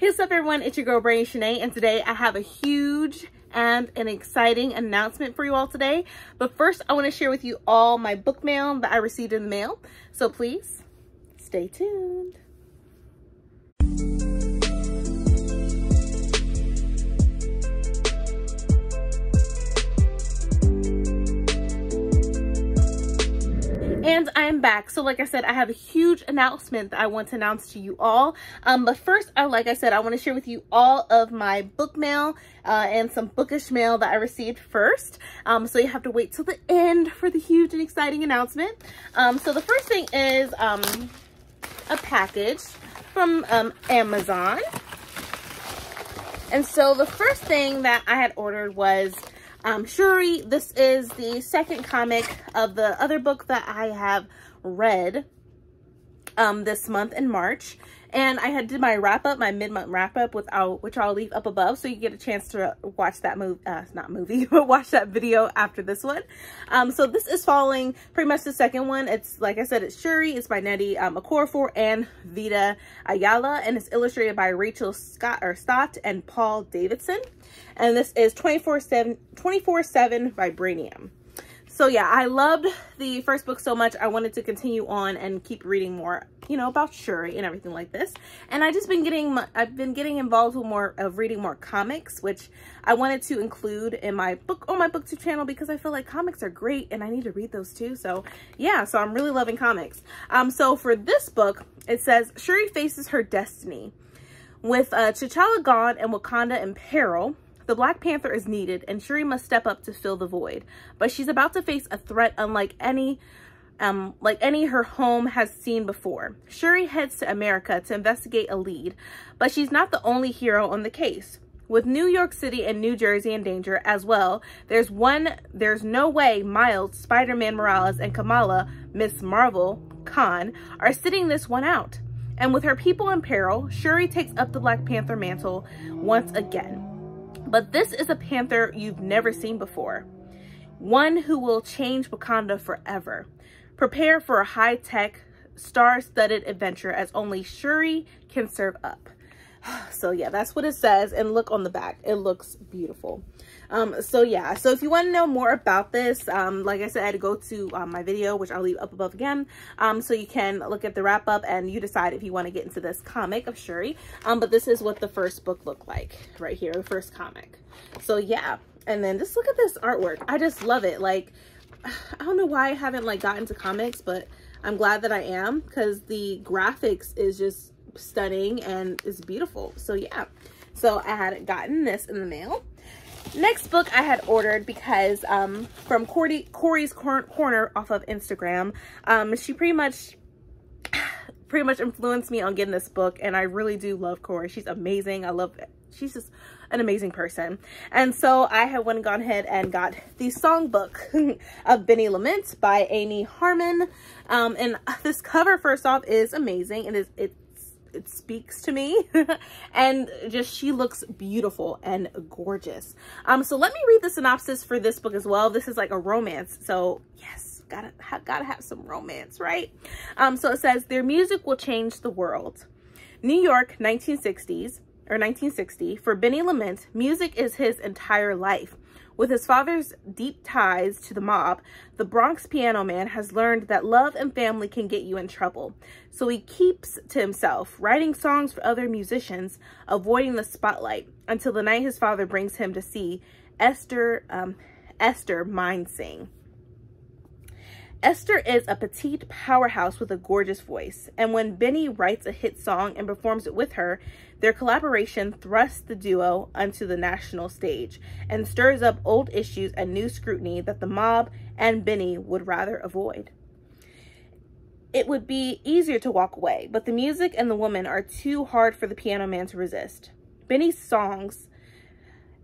What's up everyone? It's your girl Brandie Shanae and today I have a huge and an exciting announcement for you all today. But first I want to share with you all my book mail that I received in the mail. So please stay tuned. And I'm back. So like I said, I have a huge announcement that I want to announce to you all. Um, but first, I, like I said, I want to share with you all of my book mail uh, and some bookish mail that I received first. Um, so you have to wait till the end for the huge and exciting announcement. Um, so the first thing is um, a package from um, Amazon. And so the first thing that I had ordered was um, Shuri, this is the second comic of the other book that I have read um, this month in March. And I had did my wrap up, my mid-month wrap up, without, which I'll leave up above so you get a chance to watch that movie, uh, not movie, but watch that video after this one. Um, so this is following pretty much the second one. It's, like I said, it's Shuri, it's by Nnedi um, Okorafor and Vita Ayala, and it's illustrated by Rachel Scott, or Stott and Paul Davidson. And this is 24-7 24 Vibranium so yeah, I loved the first book so much. I wanted to continue on and keep reading more, you know, about Shuri and everything like this. And I just been getting, I've been getting involved with more of reading more comics, which I wanted to include in my book on my booktube channel because I feel like comics are great and I need to read those too. So yeah, so I'm really loving comics. Um, so for this book, it says Shuri faces her destiny. With uh, T'Challa gone and Wakanda in peril, the Black Panther is needed and Shuri must step up to fill the void, but she's about to face a threat unlike any um, like any her home has seen before. Shuri heads to America to investigate a lead, but she's not the only hero on the case. With New York City and New Jersey in danger as well, there's one, there's no way Miles, Spider-Man Morales, and Kamala, Miss Marvel, Khan, are sitting this one out. And with her people in peril, Shuri takes up the Black Panther mantle once again. But this is a panther you've never seen before. One who will change Wakanda forever. Prepare for a high-tech, star-studded adventure as only Shuri can serve up. So yeah, that's what it says. And look on the back. It looks beautiful. Um, so yeah, so if you want to know more about this, um, like I said, I had to go to um, my video, which I'll leave up above again. Um, so you can look at the wrap up and you decide if you want to get into this comic of Shuri. Um, but this is what the first book looked like right here, the first comic. So yeah, and then just look at this artwork. I just love it. Like, I don't know why I haven't like gotten to comics, but I'm glad that I am because the graphics is just stunning and is beautiful. So yeah, so I had gotten this in the mail. Next book I had ordered because um, from Cordy, Corey's Corner off of Instagram, um, she pretty much pretty much influenced me on getting this book and I really do love Corey. She's amazing. I love it. She's just an amazing person. And so I have went and gone ahead and got the songbook of Benny Lament by Amy Harmon. Um, and this cover, first off, is amazing. It is, it it speaks to me. And just she looks beautiful and gorgeous. Um so let me read the synopsis for this book as well. This is like a romance. So yes gotta have gotta have some romance right? Um so it says their music will change the world. New york 1960s or 1960 for benny lament music is his entire life with his father's deep ties to the mob, the Bronx piano man has learned that love and family can get you in trouble. So he keeps to himself, writing songs for other musicians, avoiding the spotlight until the night his father brings him to see Esther, um, Esther Mine sing. Esther is a petite powerhouse with a gorgeous voice, and when Benny writes a hit song and performs it with her, their collaboration thrusts the duo onto the national stage and stirs up old issues and new scrutiny that the mob and Benny would rather avoid. It would be easier to walk away, but the music and the woman are too hard for the piano man to resist. Benny's songs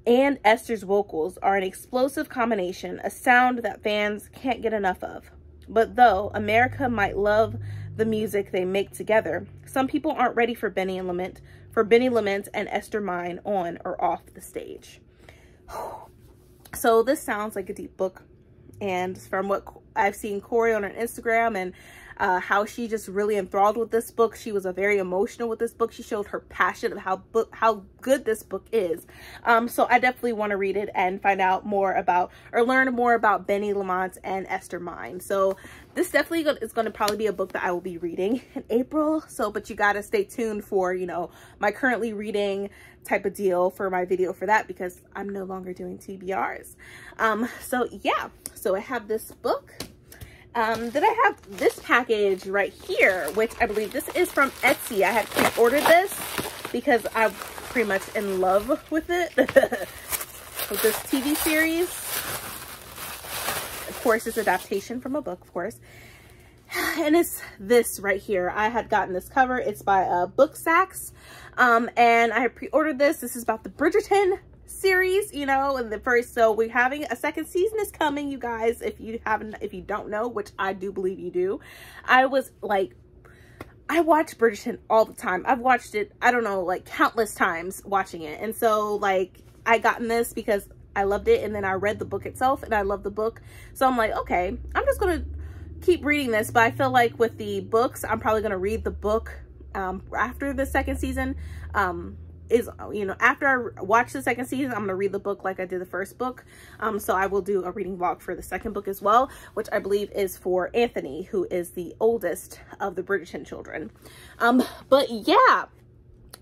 and Esther's vocals are an explosive combination, a sound that fans can't get enough of. But though America might love the music they make together, some people aren't ready for Benny and Lament, for Benny Lament and Esther Mine on or off the stage. So this sounds like a deep book. And from what I've seen Corey on her Instagram and uh, how she just really enthralled with this book. She was a very emotional with this book. She showed her passion of how book how good this book is. Um, so I definitely want to read it and find out more about or learn more about Benny Lamont and Esther Mine. So this definitely is going to probably be a book that I will be reading in April. So, but you got to stay tuned for, you know, my currently reading type of deal for my video for that because I'm no longer doing TBRs. Um, so yeah, so I have this book. Um, then I have this package right here, which I believe this is from Etsy. I had pre ordered this because I'm pretty much in love with it, with this TV series. Of course, it's adaptation from a book, of course. And it's this right here. I had gotten this cover. It's by uh, Book Sacks. Um, and I pre-ordered this. This is about the Bridgerton series, you know, and the first, so we're having a second season is coming, you guys, if you haven't, if you don't know, which I do believe you do. I was like, I watch Bridgerton all the time. I've watched it, I don't know, like countless times watching it. And so like, I gotten this because I loved it. And then I read the book itself and I love the book. So I'm like, okay, I'm just going to keep reading this. But I feel like with the books, I'm probably going to read the book um, after the second season. Um, is you know after I watch the second season I'm gonna read the book like I did the first book. Um so I will do a reading vlog for the second book as well which I believe is for Anthony who is the oldest of the Bridgerton children. Um but yeah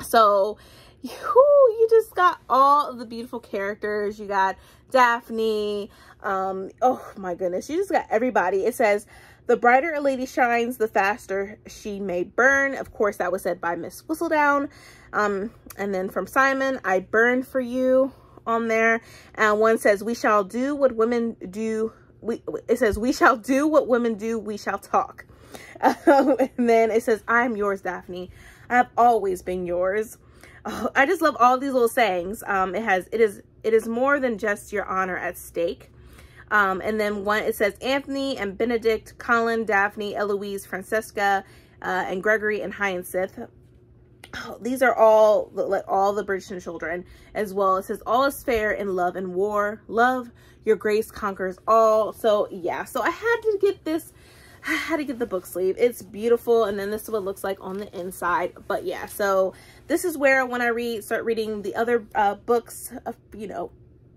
so whew, you just got all the beautiful characters. You got Daphne um oh my goodness you just got everybody. It says the brighter a lady shines, the faster she may burn. Of course, that was said by Miss Whistledown. Um, and then from Simon, I burn for you on there. And one says, we shall do what women do. We, it says, we shall do what women do. We shall talk. Um, and then it says, I'm yours, Daphne. I have always been yours. Oh, I just love all these little sayings. Um, it has, it is, it is more than just your honor at stake. Um, and then one, it says Anthony and Benedict, Colin, Daphne, Eloise, Francesca, uh, and Gregory and Hyacinth. Oh, these are all like all the Bridgerton children as well. It says all is fair in love and war. Love, your grace conquers all. So yeah, so I had to get this. I had to get the book sleeve. It's beautiful. And then this is what looks like on the inside. But yeah, so this is where when I read, start reading the other uh, books, of, you know,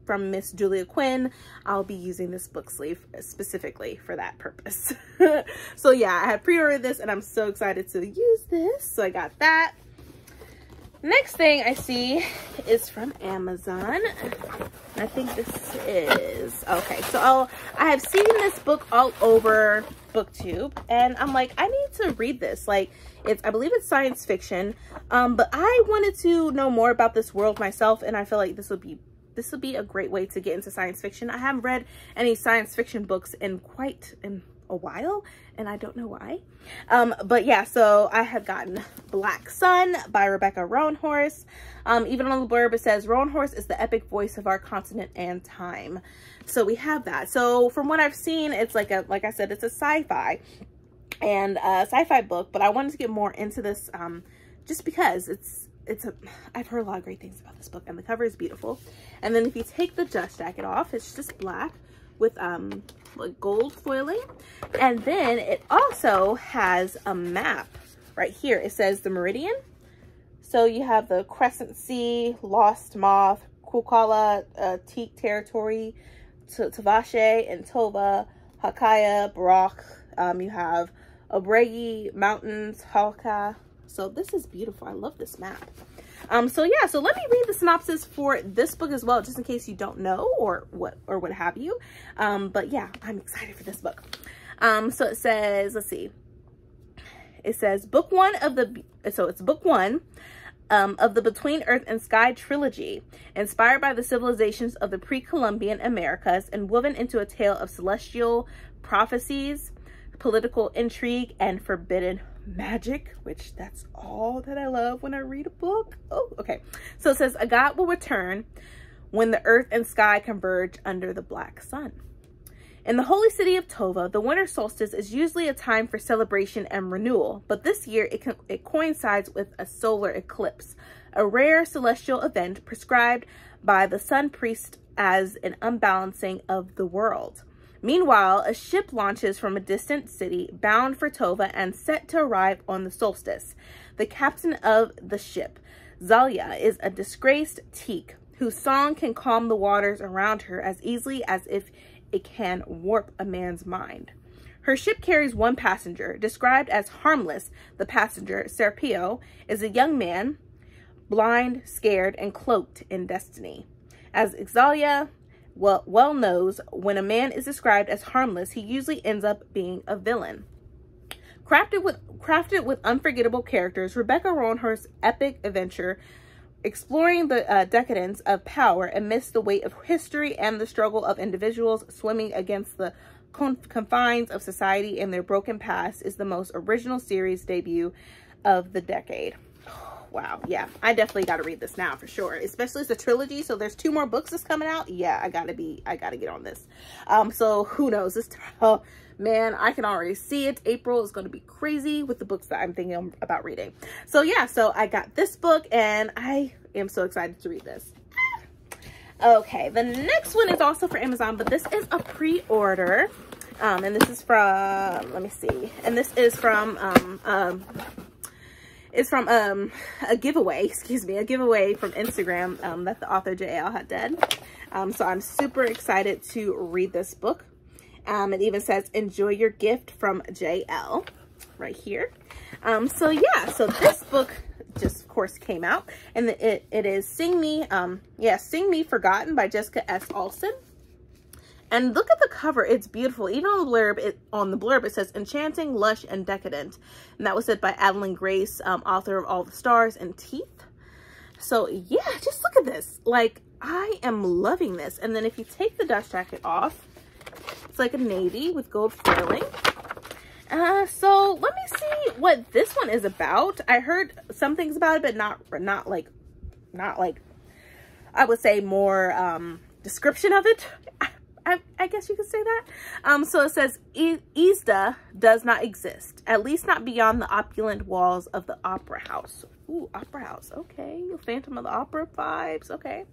from Miss Julia Quinn. I'll be using this book sleeve specifically for that purpose. so yeah, I had pre-ordered this and I'm so excited to use this. So I got that. Next thing I see is from Amazon. I think this is, okay, so I'll, I have seen this book all over booktube and I'm like, I need to read this. Like it's, I believe it's science fiction, um, but I wanted to know more about this world myself and I feel like this would be this would be a great way to get into science fiction. I haven't read any science fiction books in quite in a while and I don't know why. Um, but yeah, so I had gotten Black Sun by Rebecca Roanhorse. Um, even on the blurb, it says Roanhorse is the epic voice of our continent and time. So we have that. So from what I've seen, it's like a, like I said, it's a sci-fi and a sci-fi book, but I wanted to get more into this um, just because it's it's a I've heard a lot of great things about this book and the cover is beautiful. And then if you take the dust jacket off, it's just black with um like gold foiling. And then it also has a map right here. It says the meridian. So you have the Crescent Sea, Lost Moth, Cuecola, uh, Teek Territory, Tavashe, and Tova, Hakaya, Barak. Um, you have Obregi Mountains, Halka, so this is beautiful. I love this map. Um, so yeah, so let me read the synopsis for this book as well, just in case you don't know or what or what have you. Um, but yeah, I'm excited for this book. Um, so it says, let's see. It says book one of the, so it's book one um, of the Between Earth and Sky trilogy, inspired by the civilizations of the pre-Columbian Americas and woven into a tale of celestial prophecies, political intrigue, and forbidden magic, which that's all that I love when I read a book. Oh, okay. So it says, a god will return when the earth and sky converge under the black sun. In the holy city of Tova, the winter solstice is usually a time for celebration and renewal, but this year it, it coincides with a solar eclipse, a rare celestial event prescribed by the sun priest as an unbalancing of the world. Meanwhile, a ship launches from a distant city bound for Tova and set to arrive on the solstice. The captain of the ship, Xiala, is a disgraced Teek whose song can calm the waters around her as easily as if it can warp a man's mind. Her ship carries one passenger, described as harmless. The passenger, Serapio, is a young man, blind, scared, and cloaked in destiny. As Xiala well, well knows, when a man is described as harmless, he usually ends up being a villain. Crafted with, crafted with unforgettable characters, Rebecca Roanhorse's epic adventure exploring the uh, decadence of power amidst the weight of history and the struggle of individuals swimming against the confines of society and their broken past is the most original series debut of the decade wow. Yeah i definitely got to read this now for sure. Especially it's a trilogy so there's two more books that's coming out. Yeah i gotta be i gotta get on this. Um so who knows? This oh, man i can already see it. April is going to be crazy with the books that i'm thinking about reading. So yeah so i got this book and i am so excited to read this. Okay the next one is also for amazon but this is a pre-order. Um and this is from let me see. And this is from um um is from um, a giveaway, excuse me, a giveaway from Instagram um, that the author JL had done. Um, so I'm super excited to read this book. Um, it even says, enjoy your gift from JL right here. Um, so yeah, so this book just of course came out and it, it is Sing Me, um, yeah, Sing Me Forgotten by Jessica S. Olson. And look at the cover. It's beautiful. Even on the blurb, it on the blurb, it says enchanting, lush, and decadent. And that was said by Adalyn Grace, um, author of All the Stars and Teeth. So yeah, just look at this. Like, I am loving this. And then if you take the dust jacket off, it's like a navy with gold foiling. Uh, so let me see what this one is about. I heard some things about it, but not, not like, not like, I would say more, um, description of it. I, I, guess you could say that. Um, so it says, Isda does not exist, at least not beyond the opulent walls of the opera house. Ooh, opera house. Okay. Phantom of the Opera vibes. Okay.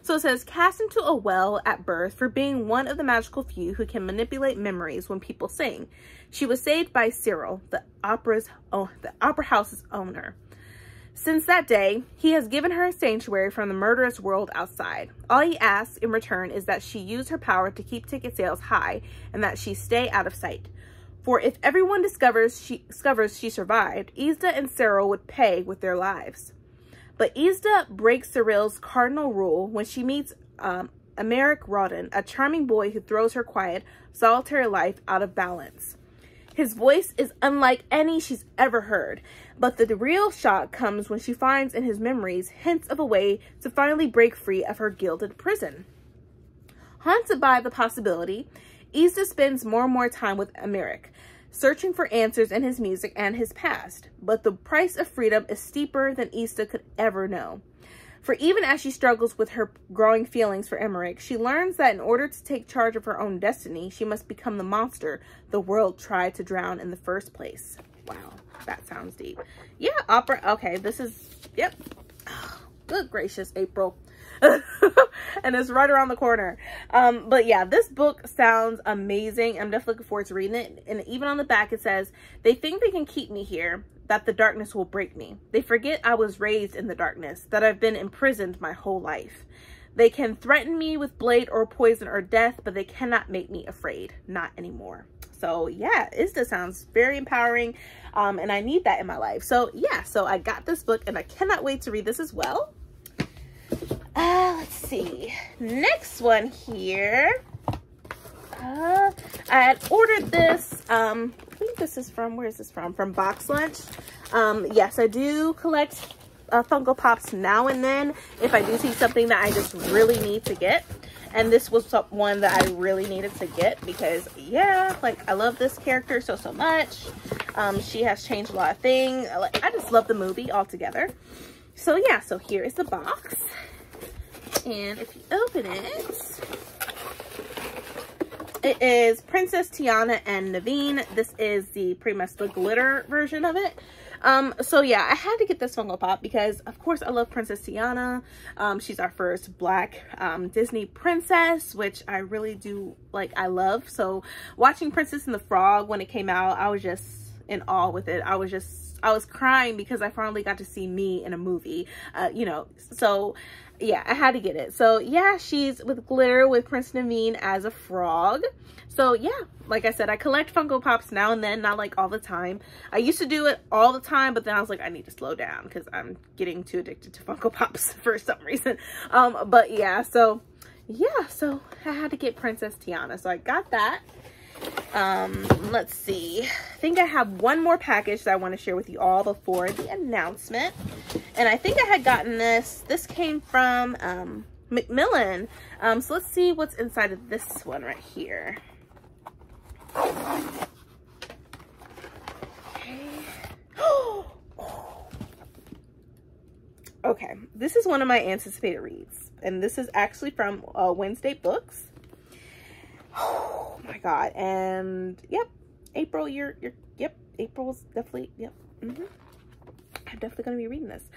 So it says, cast into a well at birth for being one of the magical few who can manipulate memories when people sing. She was saved by Cyril, the opera's oh, the opera house's owner. Since that day, he has given her a sanctuary from the murderous world outside. All he asks in return is that she use her power to keep ticket sales high and that she stay out of sight. For if everyone discovers she, discovers she survived, Isda and Cyril would pay with their lives. But Isda breaks Cyril's cardinal rule when she meets um, Emeric Rodin, a charming boy who throws her quiet, solitary life out of balance. His voice is unlike any she's ever heard, but the real shock comes when she finds in his memories hints of a way to finally break free of her gilded prison. Haunted by the possibility, Isda spends more and more time with Emeric, searching for answers in his music and his past, but the price of freedom is steeper than Isda could ever know. For even as she struggles with her growing feelings for Emeric, she learns that in order to take charge of her own destiny, she must become the monster the world tried to drown in the first place. Wow, that sounds deep. Yeah, opera. Okay, this is, yep. Good gracious, April. and it's right around the corner. Um, but yeah, this book sounds amazing. I'm definitely looking forward to reading it. And even on the back, it says, they think they can keep me here, that the darkness will break me. They forget I was raised in the darkness, that I've been imprisoned my whole life. They can threaten me with blade or poison or death, but they cannot make me afraid. Not anymore. So yeah, Isda sounds very empowering um, and I need that in my life. So yeah, so I got this book and I cannot wait to read this as well. Uh, let's see. Next one here. Uh, I had ordered this. Um, I think this is from, where is this from? From Box Lunch. Um, yes, I do collect uh, Funko Pops now and then if I do see something that I just really need to get. And this was one that I really needed to get because, yeah, like, I love this character so, so much. Um, she has changed a lot of things. Like, I just love the movie altogether. So, yeah, so here is the box. And if you open it, it is Princess Tiana and Naveen. This is the pretty glitter version of it. Um, so yeah, I had to get this Funko Pop because of course I love Princess Tiana. Um, she's our first black um, Disney princess, which I really do like, I love. So watching Princess and the Frog when it came out, I was just in awe with it. I was just, I was crying because I finally got to see me in a movie, uh, you know, so yeah, I had to get it. So yeah, she's with glitter with Prince Naveen as a frog. So yeah, like I said, I collect Funko Pops now and then, not like all the time. I used to do it all the time, but then I was like, I need to slow down because I'm getting too addicted to Funko Pops for some reason. Um, but yeah, so yeah, so I had to get Princess Tiana. So I got that. Um, let's see. I think I have one more package that I want to share with you all before the announcement. And I think I had gotten this. This came from um, Macmillan. Um, so let's see what's inside of this one right here. Okay. okay, this is one of my anticipated reads. And this is actually from uh, Wednesday Books. God. And yep, April, you're, you're, yep, April's definitely, yep. Mm -hmm. I'm definitely going to be reading this.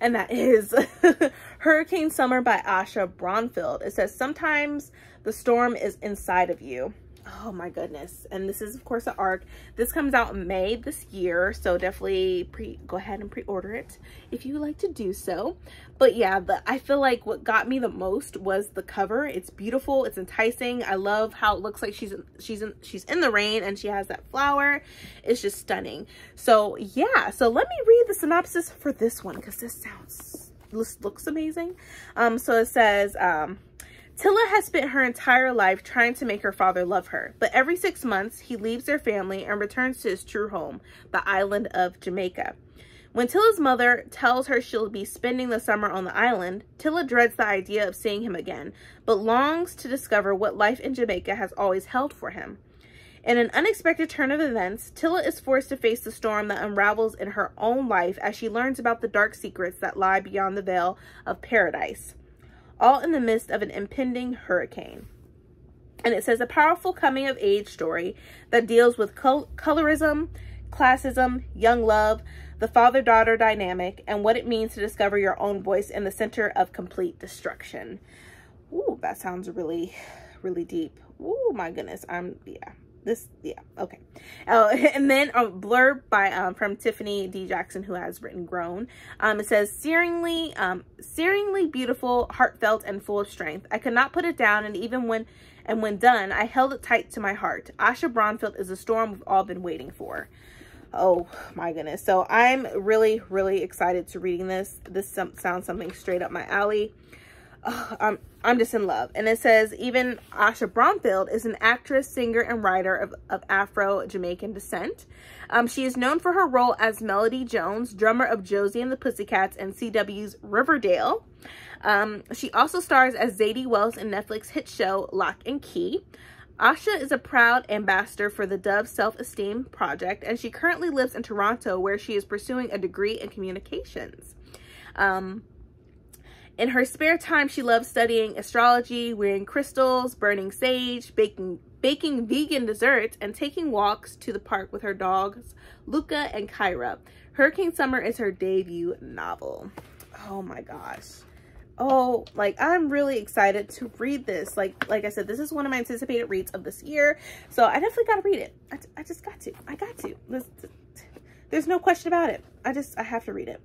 And that is Hurricane Summer by Asha Bromfield. It says, sometimes the storm is inside of you oh my goodness. And this is of course an arc. This comes out may this year so definitely pre go ahead and pre-order it if you like to do so. But yeah but i feel like what got me the most was the cover. It's beautiful. It's enticing. I love how it looks like she's she's in she's in the rain and she has that flower. It's just stunning. So yeah. So let me read the synopsis for this one because this sounds this looks amazing. Um so it says um Tilla has spent her entire life trying to make her father love her, but every six months he leaves their family and returns to his true home, the island of Jamaica. When Tilla's mother tells her she'll be spending the summer on the island, Tilla dreads the idea of seeing him again, but longs to discover what life in Jamaica has always held for him. In an unexpected turn of events, Tilla is forced to face the storm that unravels in her own life as she learns about the dark secrets that lie beyond the veil of paradise all in the midst of an impending hurricane. And it says a powerful coming of age story that deals with col colorism, classism, young love, the father-daughter dynamic, and what it means to discover your own voice in the center of complete destruction. Ooh, that sounds really, really deep. Ooh, my goodness. I'm, yeah, this yeah okay. Uh, and then a blurb by um, from tiffany d. Jackson who has written grown. Um, it says searingly um, searingly beautiful heartfelt and full of strength. I could not put it down and even when and when done i held it tight to my heart. Asha Bromfield is a storm we've all been waiting for. Oh my goodness. So i'm really really excited to reading this. This sounds something straight up my alley oh, I'm, I'm just in love. And it says, even Asha Bromfield is an actress, singer, and writer of, of Afro-Jamaican descent. Um, she is known for her role as Melody Jones, drummer of Josie and the Pussycats and CW's Riverdale. Um, she also stars as Zadie Wells in Netflix hit show Locke and Key. Asha is a proud ambassador for the Dove Self-Esteem Project, and she currently lives in Toronto, where she is pursuing a degree in communications. Um, in her spare time, she loves studying astrology, wearing crystals, burning sage, baking baking vegan desserts, and taking walks to the park with her dogs, Luca and Kyra. Hurricane Summer is her debut novel. Oh my gosh. Oh, like I'm really excited to read this. Like, like I said, this is one of my anticipated reads of this year. So I definitely got to read it. I, I just got to, I got to. There's, there's no question about it. I just, I have to read it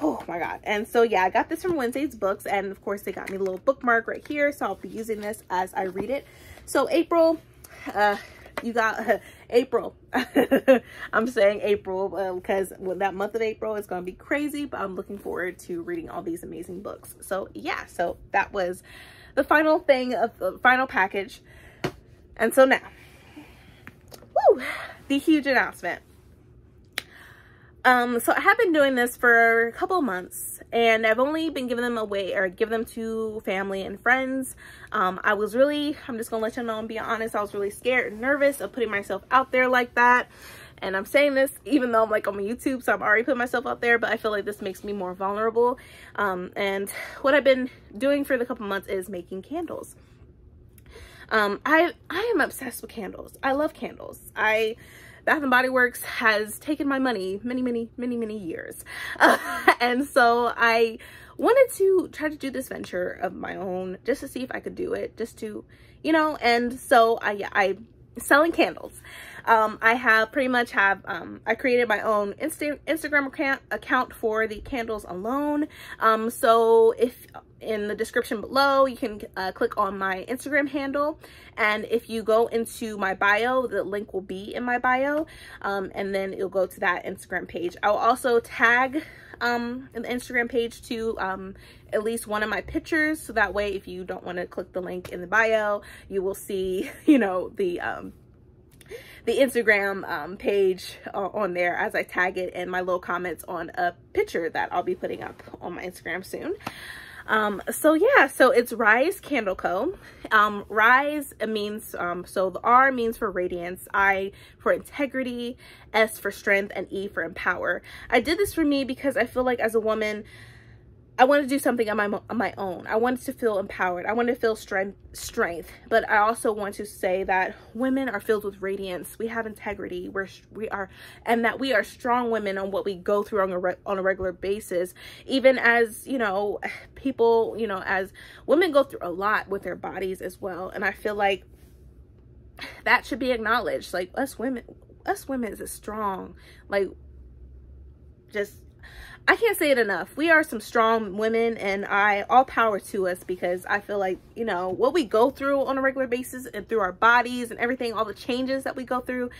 oh my god. And so yeah i got this from wednesday's books and of course they got me a little bookmark right here so i'll be using this as i read it. So april uh you got uh, april. I'm saying april because uh, that month of april is going to be crazy but i'm looking forward to reading all these amazing books. So yeah so that was the final thing of the final package. And so now woo, the huge announcement um, so I have been doing this for a couple months and I've only been giving them away or give them to family and friends. Um, I was really, I'm just gonna let you know and be honest, I was really scared and nervous of putting myself out there like that. And I'm saying this even though I'm like on YouTube, so I'm already putting myself out there, but I feel like this makes me more vulnerable. Um, and what I've been doing for the couple months is making candles. Um, I, I am obsessed with candles. I love candles. I, Bath and Body Works has taken my money many, many, many, many years. And so I wanted to try to do this venture of my own just to see if I could do it, just to, you know, and so I, I selling candles. Um, I have pretty much have, um, I created my own Insta Instagram account, account for the candles alone. Um, so if in the description below, you can uh, click on my Instagram handle. And if you go into my bio, the link will be in my bio. Um, and then you'll go to that Instagram page. I'll also tag um, the Instagram page to um, at least one of my pictures. So that way, if you don't want to click the link in the bio, you will see, you know, the, um, the Instagram um, page uh, on there as I tag it and my little comments on a picture that I'll be putting up on my Instagram soon. Um, so yeah, so it's Rise Candle Co. Um, Rise means, um, so the R means for radiance, I for integrity, S for strength, and E for empower. I did this for me because I feel like as a woman, I wanted to do something on my on my own. I wanted to feel empowered. I wanted to feel strength, strength. But I also want to say that women are filled with radiance. We have integrity. We're we are, and that we are strong women on what we go through on a on a regular basis. Even as you know, people, you know, as women go through a lot with their bodies as well. And I feel like that should be acknowledged. Like us women, us women is strong. Like just I can't say it enough. We are some strong women and I all power to us because I feel like, you know, what we go through on a regular basis and through our bodies and everything, all the changes that we go through,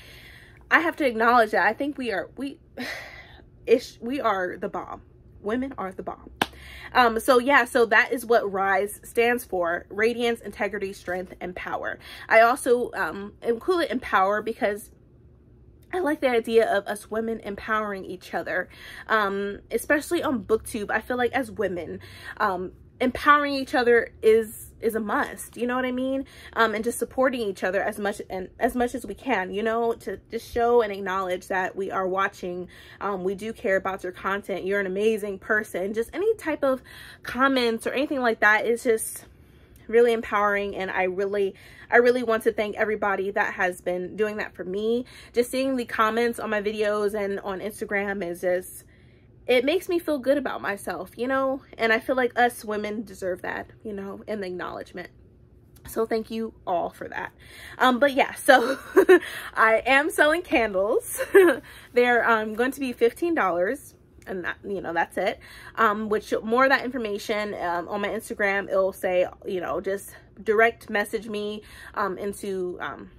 I have to acknowledge that I think we are we ish we are the bomb. Women are the bomb. Um, so yeah, so that is what RISE stands for. Radiance, Integrity, Strength, and Power. I also um, include it in power because I like the idea of us women empowering each other, um, especially on booktube. I feel like as women, um, empowering each other is is a must you know what i mean? Um and just supporting each other as much and as much as we can you know to just show and acknowledge that we are watching um we do care about your content. You're an amazing person. Just any type of comments or anything like that is just really empowering and I really I really want to thank everybody that has been doing that for me. Just seeing the comments on my videos and on Instagram is just it makes me feel good about myself, you know? And I feel like us women deserve that, you know, and the acknowledgement. So thank you all for that. Um, but yeah, so I am selling candles. They're um, going to be $15 and that you know that's it. Um which more of that information um, on my instagram it'll say you know just direct message me um into um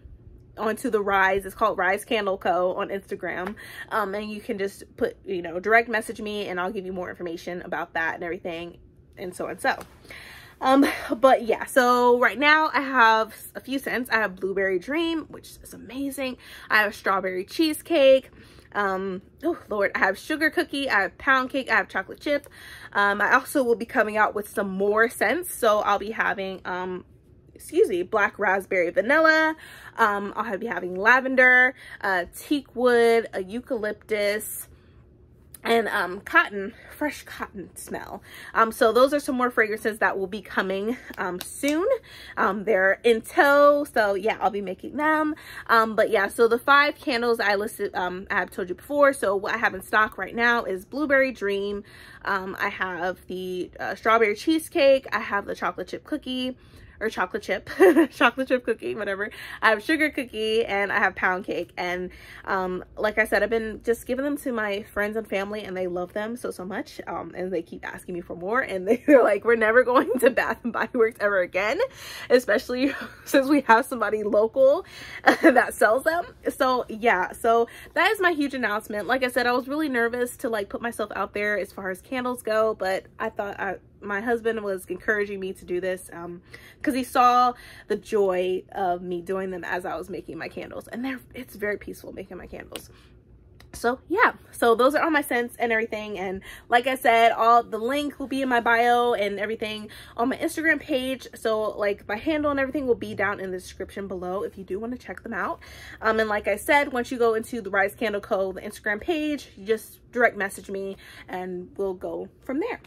onto the rise it's called rise candle co. on instagram. Um and you can just put you know direct message me and i'll give you more information about that and everything and so and so. Um but yeah so right now i have a few scents. I have blueberry dream which is amazing. I have strawberry cheesecake um, oh Lord, I have sugar cookie, I have pound cake, I have chocolate chip. Um, I also will be coming out with some more scents. So I'll be having, um, excuse me, black raspberry vanilla. Um, I'll be having lavender, uh, teak wood, a eucalyptus, and um, cotton, fresh cotton smell. Um, so those are some more fragrances that will be coming um, soon. Um, they're in tow, so yeah, I'll be making them. Um, but yeah, so the five candles I listed, um, I have told you before. So what I have in stock right now is Blueberry Dream. Um, I have the uh, strawberry cheesecake. I have the chocolate chip cookie or chocolate chip, chocolate chip cookie, whatever. I have sugar cookie and I have pound cake. And um, like I said, I've been just giving them to my friends and family and they love them so, so much. Um, and they keep asking me for more and they're like, we're never going to Bath and Body Works ever again, especially since we have somebody local that sells them. So yeah, so that is my huge announcement. Like I said, I was really nervous to like put myself out there as far as candles go, but I thought I, my husband was encouraging me to do this um because he saw the joy of me doing them as I was making my candles. And they're it's very peaceful making my candles so yeah. So those are all my scents and everything. And like i said all the link will be in my bio and everything on my instagram page. So like my handle and everything will be down in the description below if you do want to check them out. Um and like i said once you go into the rise candle co the instagram page you just direct message me and we'll go from there.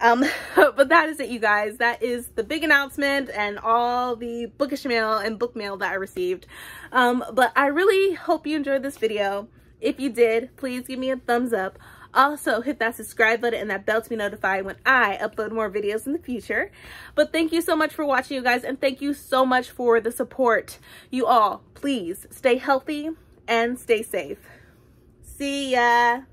Um but that is it you guys. That is the big announcement and all the bookish mail and book mail that i received. Um but i really hope you enjoyed this video if you did, please give me a thumbs up. Also, hit that subscribe button and that bell to be notified when I upload more videos in the future. But thank you so much for watching, you guys, and thank you so much for the support. You all, please stay healthy and stay safe. See ya!